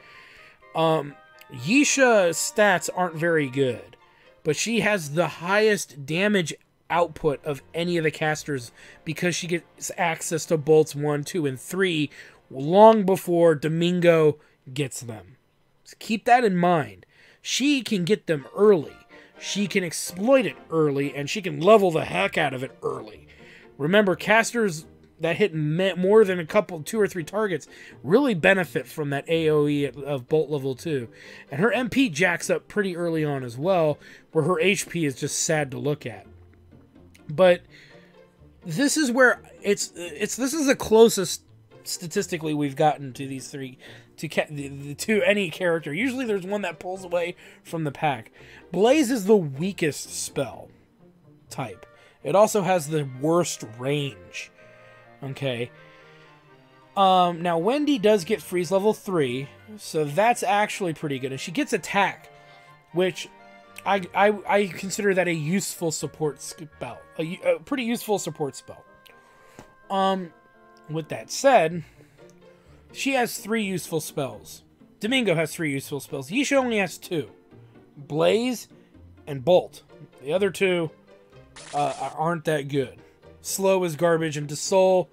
Um, Yisha stats aren't very good, but she has the highest damage output of any of the casters because she gets access to bolts 1, 2, and 3 long before Domingo gets them. So keep that in mind. She can get them early. She can exploit it early, and she can level the heck out of it early. Remember, casters that hit more than a couple, two or three targets, really benefit from that AoE of Bolt level 2. And her MP jacks up pretty early on as well, where her HP is just sad to look at. But this is where it's it's this is the closest statistically we've gotten to these three to to any character. Usually there's one that pulls away from the pack. Blaze is the weakest spell type. It also has the worst range. Okay. Um, now Wendy does get freeze level 3, so that's actually pretty good. And she gets attack, which I, I, I consider that a useful support spell. A, a pretty useful support spell. Um, with that said, she has three useful spells. Domingo has three useful spells. Yisha only has two. Blaze and Bolt. The other two uh, aren't that good. Slow is garbage, and Desoul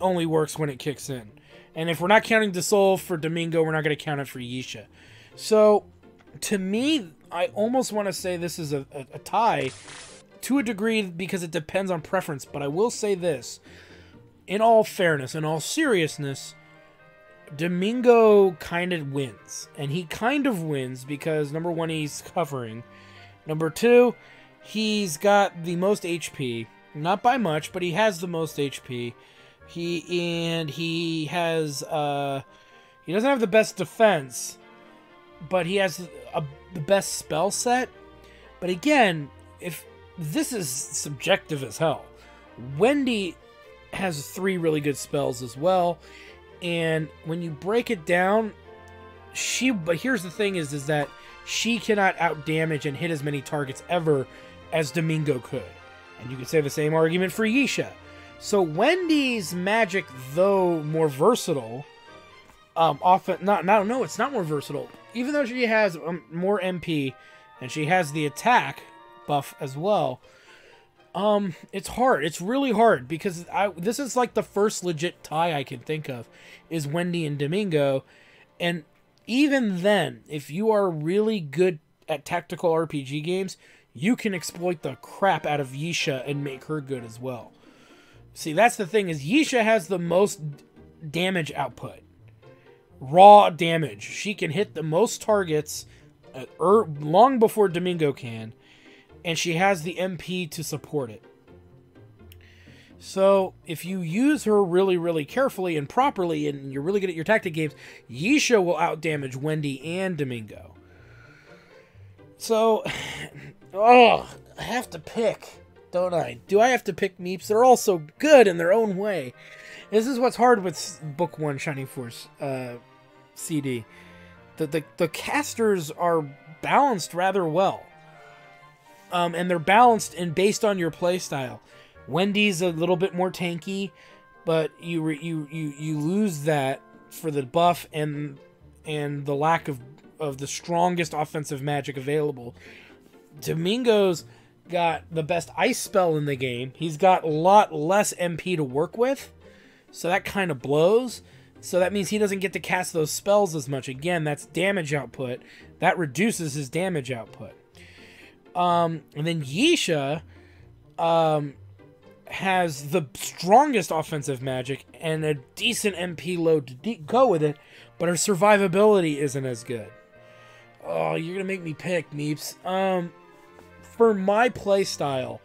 only works when it kicks in. And if we're not counting Desoul for Domingo, we're not going to count it for Yisha. So, to me, I almost want to say this is a, a, a tie to a degree because it depends on preference. But I will say this in all fairness, in all seriousness, Domingo kind of wins. And he kind of wins because, number one, he's covering. Number two, he's got the most HP. Not by much, but he has the most HP. He and he has uh he doesn't have the best defense, but he has a, the best spell set. But again, if this is subjective as hell. Wendy has three really good spells as well. And when you break it down, she but here's the thing is is that she cannot out damage and hit as many targets ever as Domingo could. And you could say the same argument for Yisha. So Wendy's magic, though more versatile, um, often not not no, it's not more versatile. Even though she has um, more MP and she has the attack buff as well, um, it's hard. It's really hard because I this is like the first legit tie I can think of is Wendy and Domingo, and even then, if you are really good at tactical RPG games, you can exploit the crap out of Yisha and make her good as well. See, that's the thing is Yisha has the most damage output. raw damage. She can hit the most targets uh, er, long before Domingo can, and she has the MP to support it. So if you use her really, really carefully and properly, and you're really good at your tactic games, Yisha will outdamage Wendy and Domingo. So, oh, I have to pick, don't I? Do I have to pick Meeps? They're all so good in their own way. This is what's hard with Book One Shining Force uh, CD. The, the the casters are balanced rather well, um, and they're balanced and based on your playstyle. Wendy's a little bit more tanky, but you you you you lose that for the buff and and the lack of of the strongest offensive magic available. Domingo's got the best ice spell in the game. He's got a lot less MP to work with, so that kind of blows. So that means he doesn't get to cast those spells as much. Again, that's damage output. That reduces his damage output. Um, and then Yisha, um, has the strongest offensive magic and a decent MP load to go with it, but her survivability isn't as good. Oh, you're gonna make me pick, Meeps. Um, for my play style,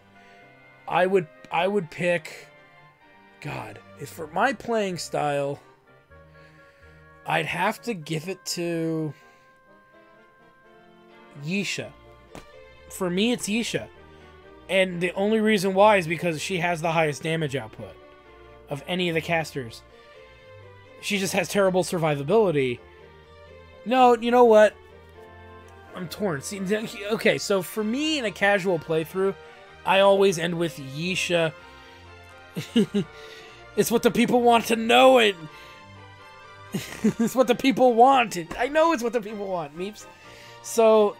I would I would pick. God, if for my playing style, I'd have to give it to Yisha. For me, it's Yisha. And the only reason why is because she has the highest damage output of any of the casters. She just has terrible survivability. No, you know what? I'm torn. See, okay, so for me in a casual playthrough, I always end with Yisha. it's what the people want to know it. it's what the people want. I know it's what the people want, Meeps. So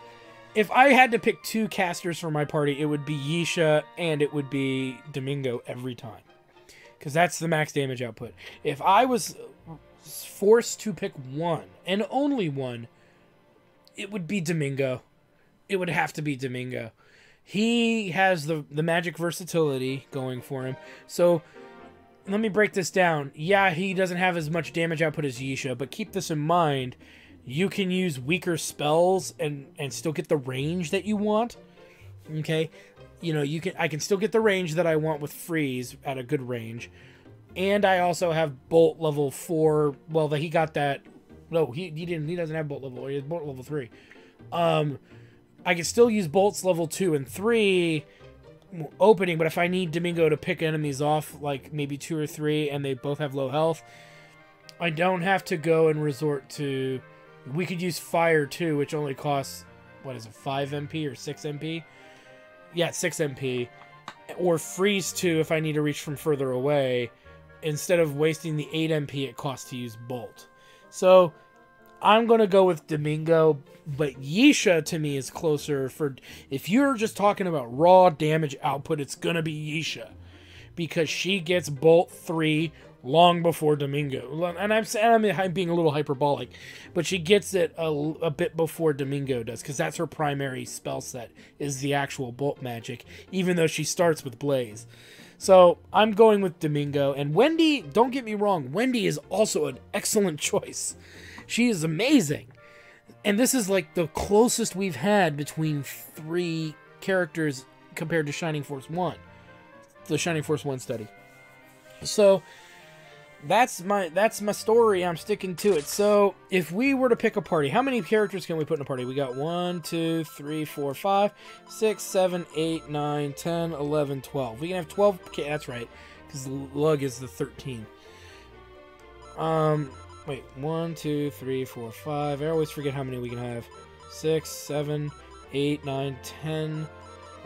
if I had to pick two casters for my party, it would be Yisha and it would be Domingo every time. Because that's the max damage output. If I was forced to pick one, and only one, it would be Domingo. It would have to be Domingo. He has the, the magic versatility going for him. So let me break this down. Yeah, he doesn't have as much damage output as Yisha, but keep this in mind you can use weaker spells and and still get the range that you want. Okay, you know you can I can still get the range that I want with freeze at a good range, and I also have bolt level four. Well, that he got that. No, he he didn't. He doesn't have bolt level. He has bolt level three. Um, I can still use bolts level two and three opening, but if I need Domingo to pick enemies off, like maybe two or three, and they both have low health, I don't have to go and resort to we could use fire too, which only costs what is it, five MP or six MP? Yeah, six MP. Or freeze too if I need to reach from further away. Instead of wasting the eight MP it costs to use bolt. So I'm gonna go with Domingo, but Yisha to me is closer for if you're just talking about raw damage output, it's gonna be Yisha. Because she gets bolt three long before Domingo. And I'm saying I'm being a little hyperbolic, but she gets it a, a bit before Domingo does because that's her primary spell set is the actual bolt magic, even though she starts with Blaze. So I'm going with Domingo and Wendy. Don't get me wrong, Wendy is also an excellent choice. She is amazing, and this is like the closest we've had between three characters compared to Shining Force One, the Shining Force One study. So that's my that's my story. I'm sticking to it. So if we were to pick a party, how many characters can we put in a party? We got 1, 2, 3, 4, 5, 6, 7, 8, 9, 10, 11, 12. We can have 12. Okay, that's right. Because Lug is the 13. Um, wait. 1, 2, 3, 4, 5. I always forget how many we can have. 6, 7, 8, 9, 10,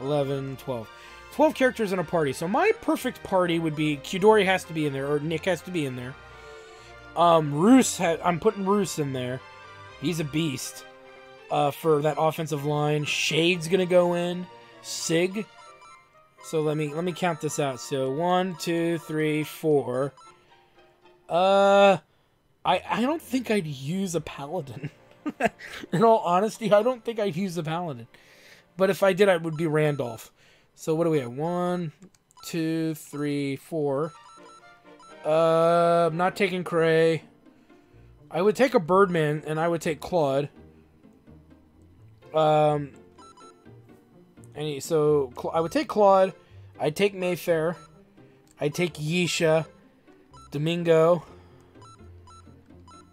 11, 12. 12 characters in a party. So my perfect party would be Qdori has to be in there, or Nick has to be in there. Um, Roos, I'm putting Roos in there. He's a beast. Uh, for that offensive line, Shade's gonna go in. Sig. So let me let me count this out. So one, two, three, four. Uh, I I don't think I'd use a paladin. in all honesty, I don't think I'd use a paladin. But if I did, I would be Randolph. So what do we have? One, two, three, four. Uh, I'm not taking Cray. I would take a Birdman and I would take Claude. Um, any so I would take Claude. I'd take Mayfair. I'd take Yisha, Domingo.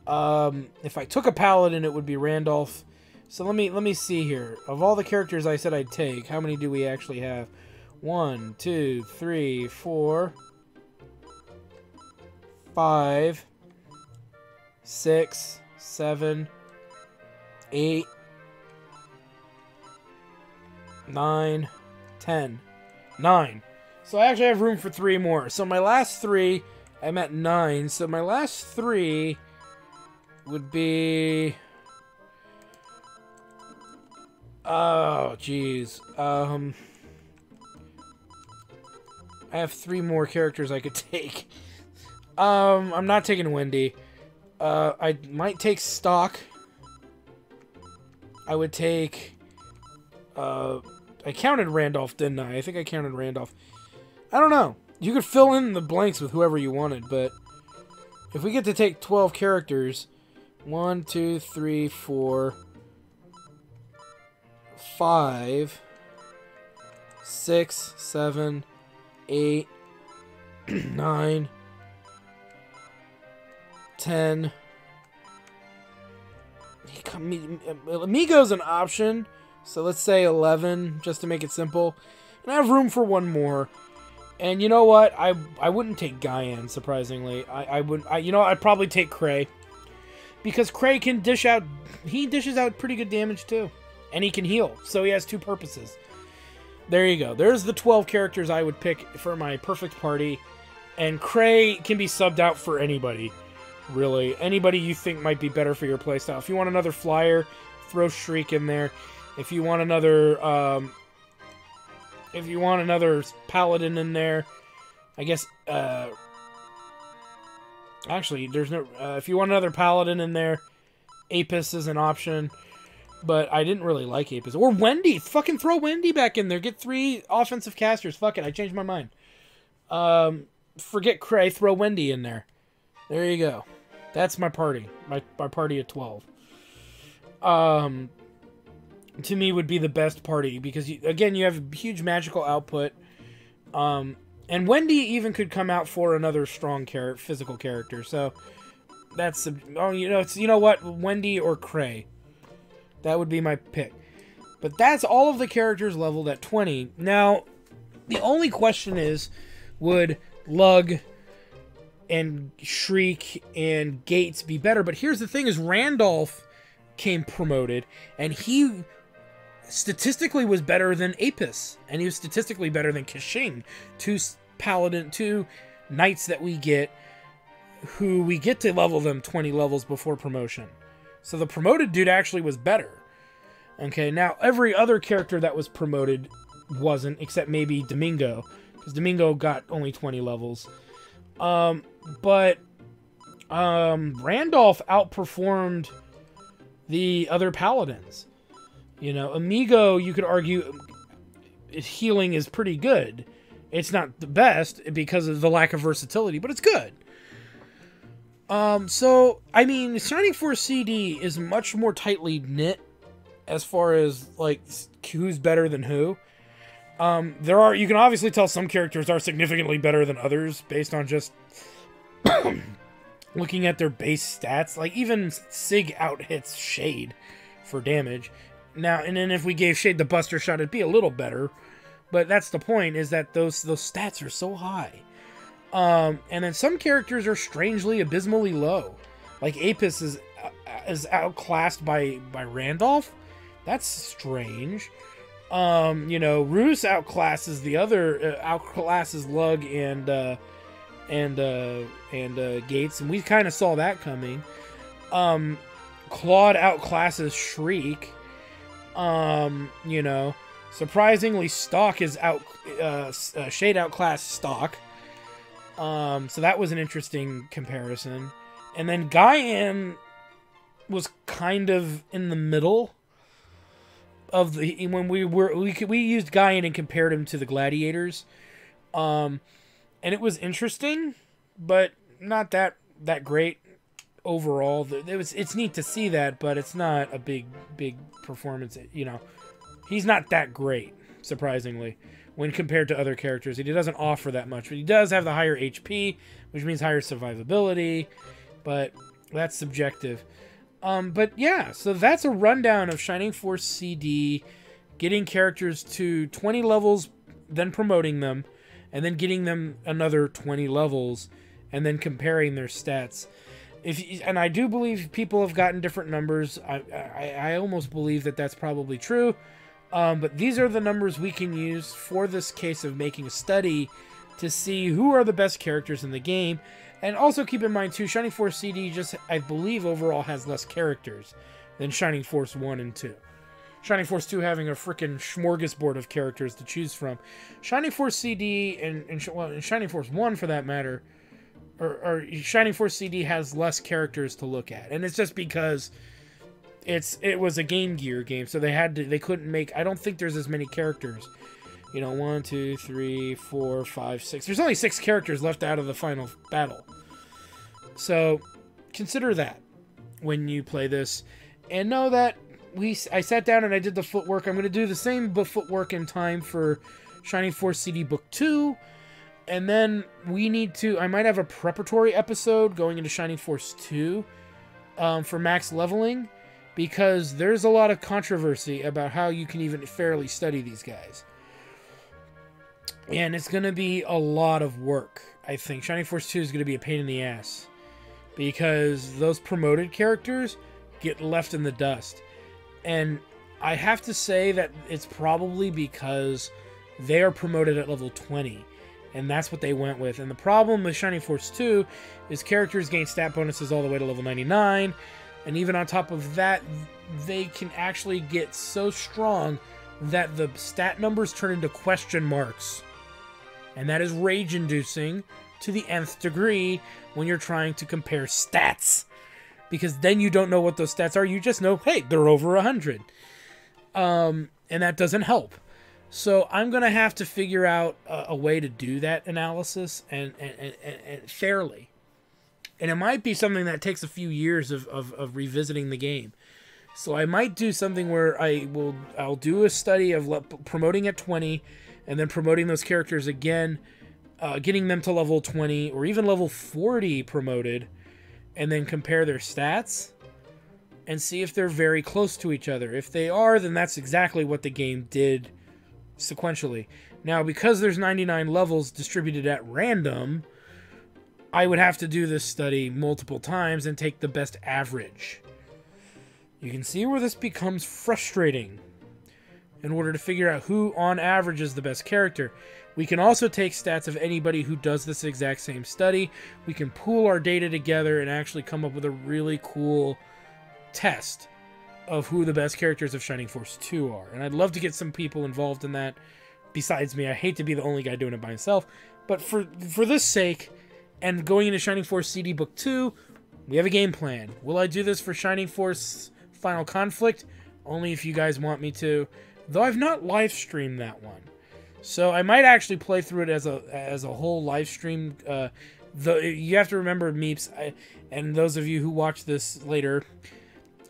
Um, if I took a Paladin, it would be Randolph. So let me let me see here. Of all the characters I said I'd take, how many do we actually have? One, two, three, four, five, six, seven, eight, nine, ten. Nine. So I actually have room for three more. So my last three, I'm at nine. So my last three would be... Oh, jeez. Um... I have three more characters I could take. Um, I'm not taking Wendy. Uh, I might take Stock. I would take... Uh, I counted Randolph, didn't I? I think I counted Randolph. I don't know. You could fill in the blanks with whoever you wanted, but if we get to take 12 characters, one, two, three, four, five, six, seven, eight, nine, ten. Amigo's an option. So let's say 11, just to make it simple. And I have room for one more. And you know what? I I wouldn't take Guyan, surprisingly. I, I would I you know I'd probably take Cray. Because Cray can dish out he dishes out pretty good damage too. And he can heal. So he has two purposes. There you go. There's the 12 characters I would pick for my perfect party. And Cray can be subbed out for anybody. Really. Anybody you think might be better for your playstyle. If you want another flyer, throw Shriek in there. If you want another, um, if you want another paladin in there, I guess, uh, actually, there's no, uh, if you want another paladin in there, Apis is an option, but I didn't really like Apis. Or Wendy, fucking throw Wendy back in there. Get three offensive casters. Fuck it, I changed my mind. Um, forget Cray, throw Wendy in there. There you go. That's my party. My, my party of 12. Um, to me would be the best party because you, again you have huge magical output um and wendy even could come out for another strong character physical character so that's oh you know it's you know what wendy or cray that would be my pick. But that's all of the characters leveled at 20 now the only question is would lug and shriek and gates be better? But here's the thing is randolph came promoted and he statistically was better than Apis, and he was statistically better than Kashing, two paladin, two knights that we get, who we get to level them 20 levels before promotion. So the promoted dude actually was better. Okay, now every other character that was promoted wasn't, except maybe Domingo, because Domingo got only 20 levels. Um, but um, Randolph outperformed the other paladins. You know, Amigo, you could argue healing is pretty good. It's not the best because of the lack of versatility, but it's good. Um, so I mean, Shining Force CD is much more tightly knit as far as like who's better than who. Um, there are you can obviously tell some characters are significantly better than others based on just looking at their base stats. Like even Sig out hits Shade for damage, now, and then if we gave Shade the Buster shot, it'd be a little better. But that's the point, is that those those stats are so high. Um, and then some characters are strangely abysmally low. Like Apis is uh, is outclassed by by Randolph. That's strange. Um, you know, Roos outclasses the other uh, outclasses Lug and uh, and uh, and uh, Gates, and we kind of saw that coming. Um, Claude outclasses Shriek. Um, you know, surprisingly, Stock is out. Uh, uh, Shade outclass Stock. Um, so that was an interesting comparison. And then Guyan was kind of in the middle of the when we were we we used Guyan and compared him to the gladiators. Um, and it was interesting, but not that that great. overall. It was it's neat to see that, but it's not a big big performance. You know, he's not that great, surprisingly, when compared to other characters. He doesn't offer that much, but he does have the higher HP, which means higher survivability. But that's subjective. Um, but yeah, so that's a rundown of Shining Force CD, getting characters to 20 levels, then promoting them, and then getting them another 20 levels, and then comparing their stats if and I do believe people have gotten different numbers. I I, I almost believe that that's probably true. Um, but these are the numbers we can use for this case of making a study to see who are the best characters in the game. And also keep in mind too, Shining Force CD just I believe overall has less characters than Shining Force 1 and 2. Shining Force 2 having a freaking smorgasbord of characters to choose from. Shining Force CD and, and, well, and Shining Force 1 for that matter or, or Shining Force CD has less characters to look at, and it's just because it's it was a Game Gear game, so they had to they couldn't make. I don't think there's as many characters. You know, one, two, three, four, five, six. There's only six characters left out of the final battle. So consider that when you play this, and know that we. I sat down and I did the footwork. I'm going to do the same but footwork in time for Shining Force CD Book Two and then we need to. I might have a preparatory episode going into Shining Force 2 um, for max leveling because there's a lot of controversy about how you can even fairly study these guys. And it's going to be a lot of work, I think. Shining Force 2 is going to be a pain in the ass because those promoted characters get left in the dust. And I have to say that it's probably because they are promoted at level 20 and that's what they went with. And the problem with Shining Force 2 is characters gain stat bonuses all the way to level 99, and even on top of that, they can actually get so strong that the stat numbers turn into question marks. And that is rage inducing to the nth degree when you're trying to compare stats. Because then you don't know what those stats are, you just know, hey, they're over 100. Um, and that doesn't help. So I'm gonna have to figure out a, a way to do that analysis and, and, and, and, fairly. And it might be something that takes a few years of, of, of revisiting the game. So I might do something where I will I'll do a study of promoting at 20 and then promoting those characters again, uh, getting them to level 20 or even level 40 promoted, and then compare their stats and see if they're very close to each other. If they are, then that's exactly what the game did sequentially. Now, because there's 99 levels distributed at random, I would have to do this study multiple times and take the best average. You can see where this becomes frustrating in order to figure out who, on average, is the best character. We can also take stats of anybody who does this exact same study. We can pool our data together and actually come up with a really cool test of who the best characters of Shining Force 2 are. And I'd love to get some people involved in that besides me. I hate to be the only guy doing it by myself, but for for this sake and going into Shining Force CD Book 2, we have a game plan. Will I do this for Shining Force Final Conflict? Only if you guys want me to. Though I've not live streamed that one. So I might actually play through it as a as a whole live stream uh the you have to remember meeps I, and those of you who watch this later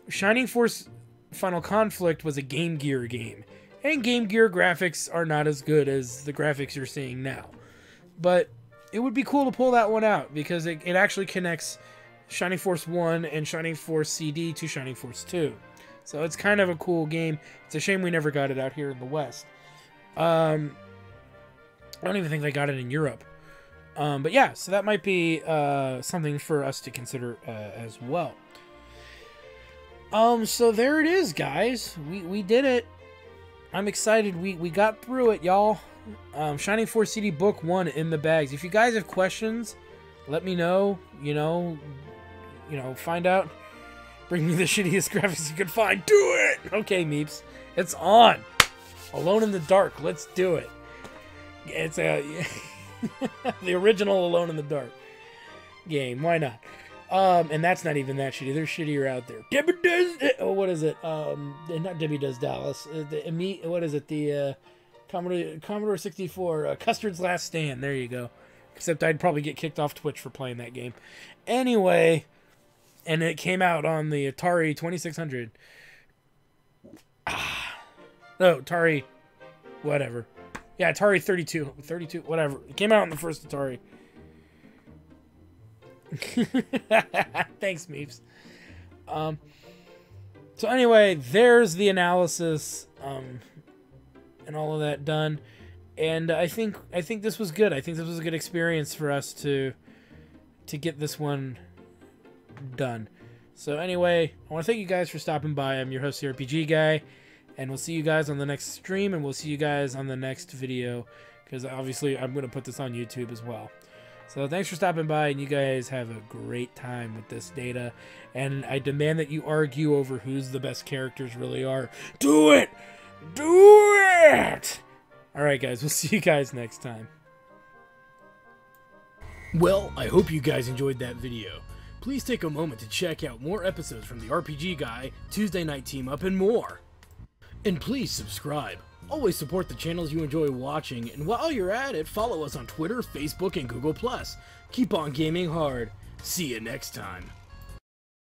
Shining Force Final Conflict was a Game Gear game, and Game Gear graphics are not as good as the graphics you're seeing now. But it would be cool to pull that one out because it, it actually connects Shining Force 1 and Shining Force CD to Shining Force 2. So it's kind of a cool game. It's a shame we never got it out here in the West. Um, I don't even think they got it in Europe. Um, but yeah, so that might be uh, something for us to consider uh, as well. Um, so there it is, guys. We we did it. I'm excited. We we got through it, y'all. Um, Shining Force CD Book One in the bags. If you guys have questions, let me know. You know, you know, find out. Bring me the shittiest graphics you can find. Do it. Okay, Meeps, it's on. Alone in the Dark. Let's do it. It's a the original Alone in the Dark game. Why not? Um, and that's not even that shitty. There's shittier out there. Debbie does. Oh, what is it? Um, not Debbie does Dallas. Uh, the What is it? The uh, Commodore Commodore 64. Uh, Custard's Last Stand. There you go. Except I'd probably get kicked off Twitch for playing that game. Anyway, and it came out on the Atari 2600. Ah, no, Atari, whatever. Yeah, Atari 32, 32, whatever. It came out on the first Atari. Thanks, Meeps. Um, so anyway, there's the analysis um, and all of that done, and I think I think this was good. I think this was a good experience for us to to get this one done. So anyway, I want to thank you guys for stopping by. I'm your host, the RPG guy, and we'll see you guys on the next stream, and we'll see you guys on the next video, because obviously I'm going to put this on YouTube as well. So thanks for stopping by, and you guys have a great time with this data. And I demand that you argue over who's the best characters really are. Do it! Do it! Alright, guys, we'll see you guys next time. Well, I hope you guys enjoyed that video. Please take a moment to check out more episodes from the RPG Guy, Tuesday Night Team Up, and more. And please subscribe. Always support the channels you enjoy watching, and while you're at it, follow us on Twitter, Facebook, and Google+. Keep on gaming hard. See you next time.